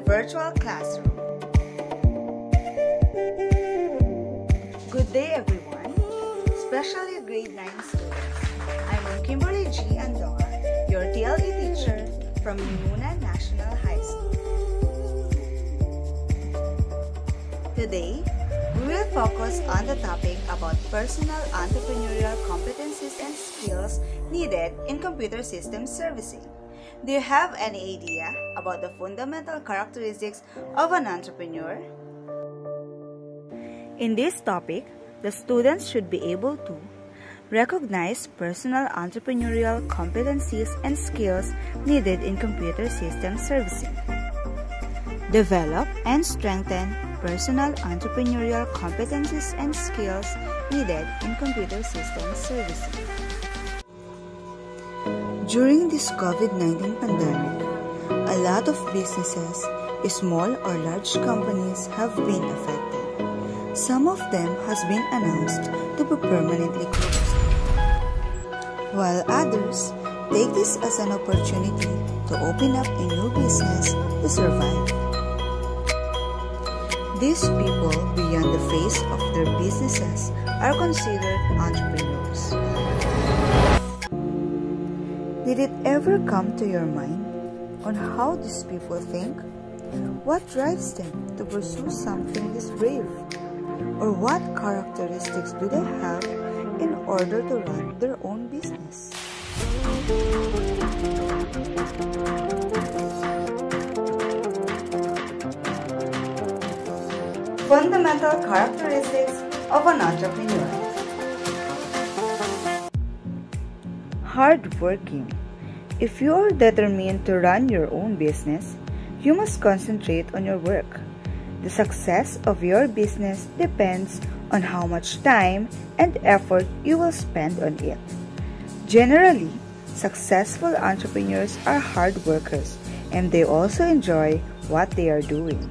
virtual classroom. Good day everyone, especially grade 9 students. I'm Kimberly G. Andonga, your TLE teacher from Lingunan National High School. Today, we will focus on the topic about personal entrepreneurial competencies and skills needed in computer system servicing. Do you have any idea about the fundamental characteristics of an entrepreneur? In this topic, the students should be able to recognize personal entrepreneurial competencies and skills needed in computer system servicing, develop and strengthen personal entrepreneurial competencies and skills needed in computer system servicing. During this COVID-19 pandemic, a lot of businesses, small or large companies have been affected. Some of them has been announced to be permanently closed, while others take this as an opportunity to open up a new business to survive. These people beyond the face of their businesses are considered entrepreneurs. Did it ever come to your mind on how these people think? What drives them to pursue something this brave? Or what characteristics do they have in order to run their own business? Fundamental characteristics of an entrepreneur. Hardworking. If you are determined to run your own business, you must concentrate on your work. The success of your business depends on how much time and effort you will spend on it. Generally, successful entrepreneurs are hard workers and they also enjoy what they are doing.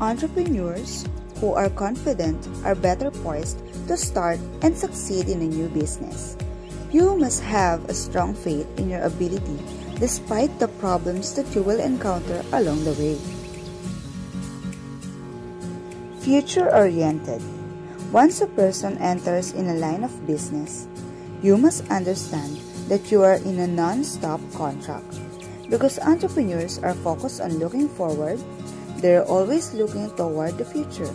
Entrepreneurs who are confident are better poised to start and succeed in a new business. You must have a strong faith in your ability despite the problems that you will encounter along the way. Future oriented. Once a person enters in a line of business, you must understand that you are in a non stop contract. Because entrepreneurs are focused on looking forward, they're always looking toward the future.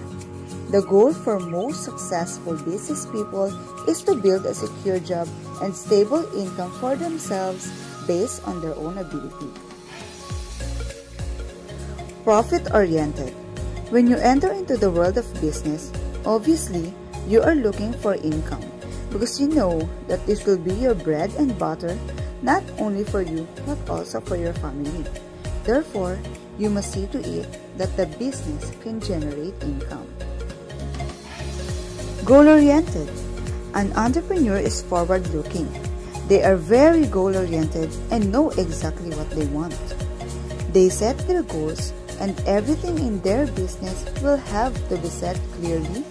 The goal for most successful business people is to build a secure job and stable income for themselves based on their own ability. Profit oriented. When you enter into the world of business, obviously you are looking for income because you know that this will be your bread and butter not only for you but also for your family. Therefore, you must see to it that the business can generate income. Goal-oriented. An entrepreneur is forward-looking. They are very goal-oriented and know exactly what they want. They set their goals and everything in their business will have to be set clearly,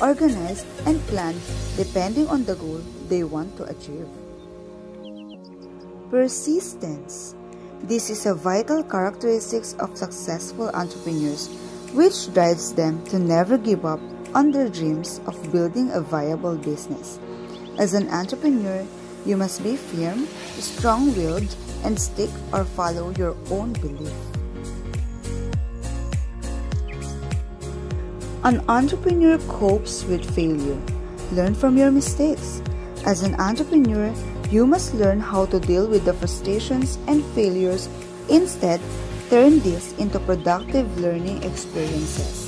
organized, and planned depending on the goal they want to achieve. Persistence. This is a vital characteristic of successful entrepreneurs which drives them to never give up on their dreams of building a viable business. As an entrepreneur, you must be firm, strong-willed, and stick or follow your own belief. An entrepreneur copes with failure. Learn from your mistakes. As an entrepreneur, you must learn how to deal with the frustrations and failures. Instead, turn this into productive learning experiences.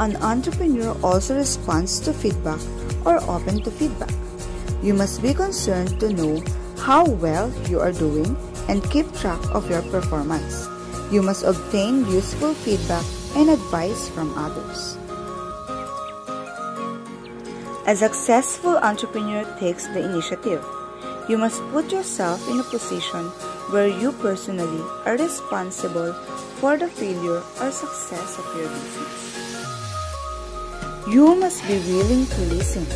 An entrepreneur also responds to feedback or open to feedback. You must be concerned to know how well you are doing and keep track of your performance. You must obtain useful feedback and advice from others. A successful entrepreneur takes the initiative. You must put yourself in a position where you personally are responsible for the failure or success of your business. You must be willing to listen.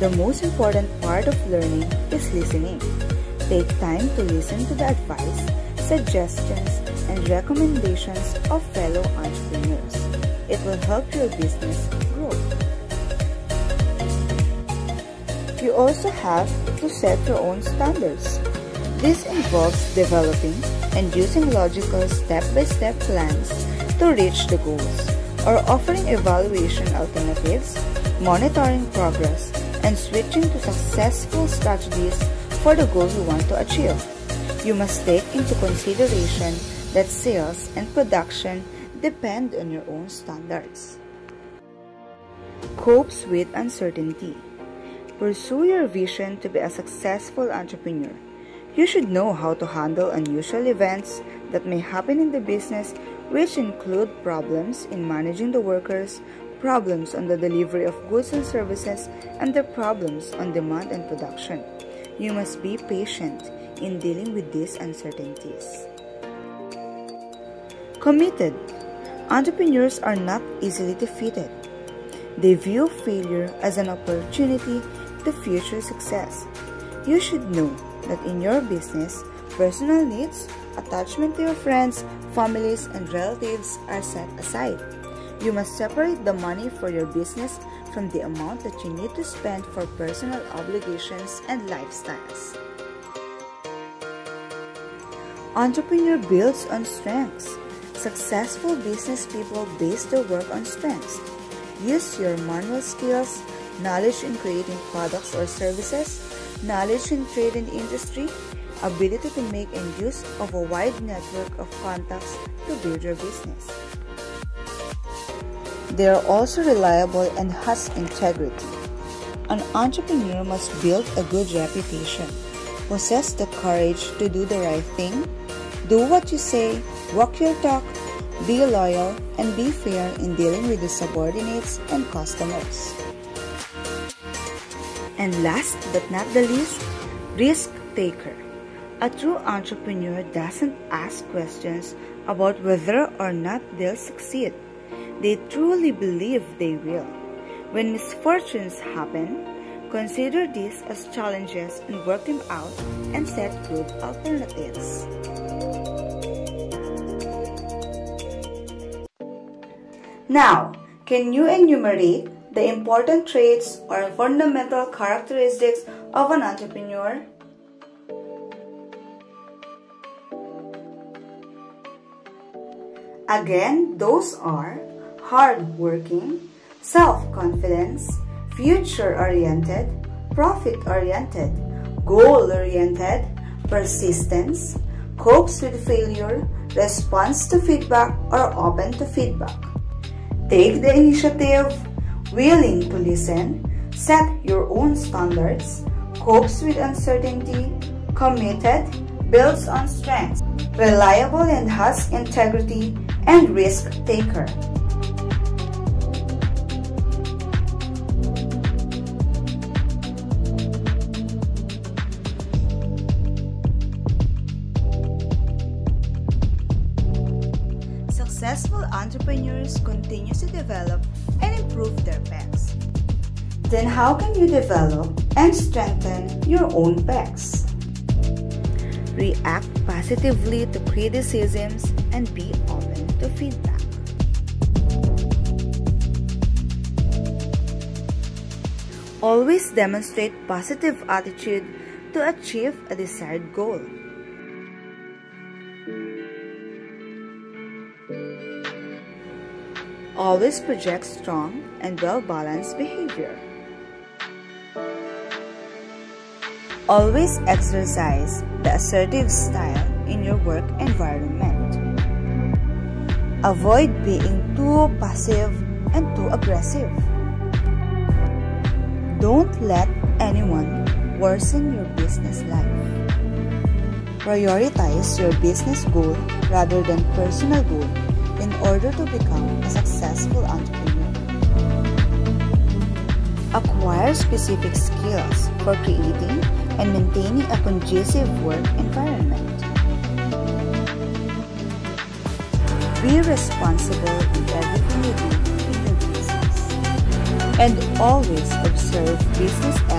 The most important part of learning is listening. take time to listen to the advice, suggestions, and recommendations of fellow entrepreneurs. It will help your business grow. You also have to set your own standards. This involves developing and using logical step-by-step -step plans to reach the goals, or offering evaluation alternatives, monitoring progress, and switching to successful strategies for the goals you want to achieve. You must take into consideration that sales and production depend on your own standards. Copes with uncertainty. Pursue your vision to be a successful entrepreneur. You should know how to handle unusual events that may happen in the business, which include problems in managing the workers, problems on the delivery of goods and services, and the problems on demand and production. You must be patient in dealing with these uncertainties. Committed. Entrepreneurs are not easily defeated. They view failure as an opportunity to future success. You should know that in your business, personal needs, attachment to your friends, families, and relatives are set aside. You must separate the money for your business from the amount that you need to spend for personal obligations and lifestyles. Entrepreneur builds on strengths. Successful business people base their work on strengths. Use your manual skills, knowledge in creating products or services, knowledge in trade and industry, ability to make and use of a wide network of contacts to build your business. They are also reliable and has integrity. An entrepreneur must build a good reputation, possess the courage to do the right thing, do what you say, walk your talk, be loyal, and be fair in dealing with the subordinates and customers. And last but not the least, risk taker. A true entrepreneur doesn't ask questions about whether or not they'll succeed they truly believe they will. When misfortunes happen, consider these as challenges and work them out and set good alternatives. Now, can you enumerate the important traits or fundamental characteristics of an entrepreneur? Again, those are hardworking, self-confidence, future-oriented, profit-oriented, goal-oriented, persistence, copes with failure, responds to feedback, or open to feedback. Take the initiative, willing to listen, set your own standards, copes with uncertainty, committed, builds on strengths, reliable and has integrity, and risk taker. successful entrepreneurs continue to develop and improve their PECs. Then how can you develop and strengthen your own PECs? React positively to criticisms and be feedback. Always demonstrate positive attitude to achieve a desired goal. always project strong and well-balanced behavior. Always exercise the assertive style in your work environment. Avoid being too passive and too aggressive. Don't let anyone worsen your business life. Prioritize your business goal rather than personal goal in order to become a successful entrepreneur. Acquire specific skills for creating and maintaining a conducive work environment. Be responsible in everything you do in your business. And always observe business.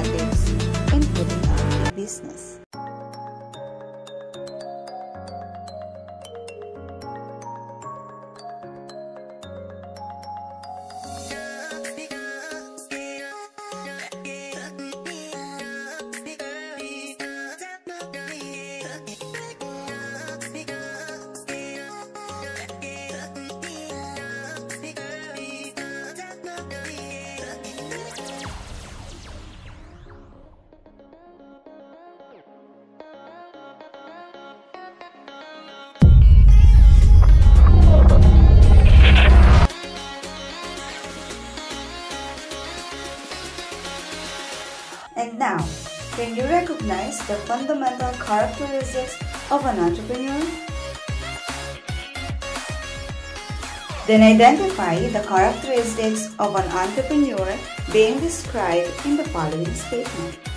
And now, can you recognize the fundamental characteristics of an entrepreneur? Then identify the characteristics of an entrepreneur being described in the following statement.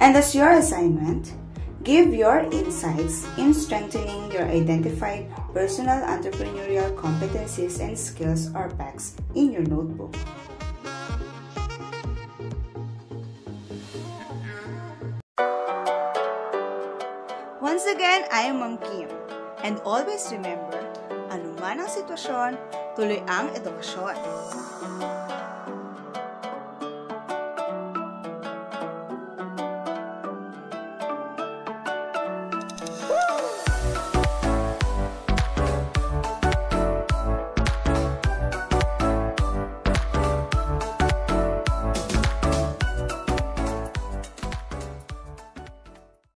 And as your assignment, give your insights in strengthening your identified personal entrepreneurial competencies and skills or PACs in your notebook. Once again, I am Ma'am Kim. And always remember, anuman ang sitwasyon, tuloy ang edukasyon.